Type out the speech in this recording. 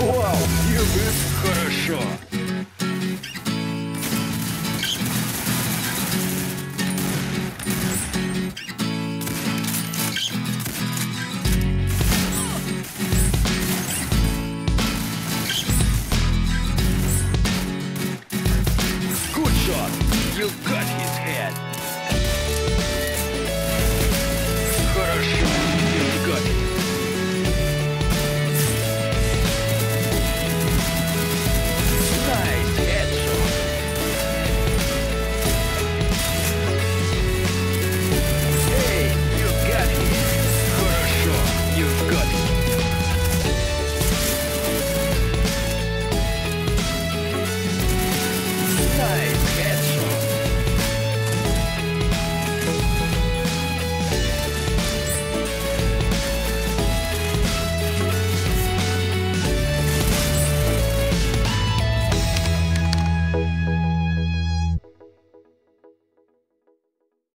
Вау, Юбер, хорошо. Good shot. You cut his head.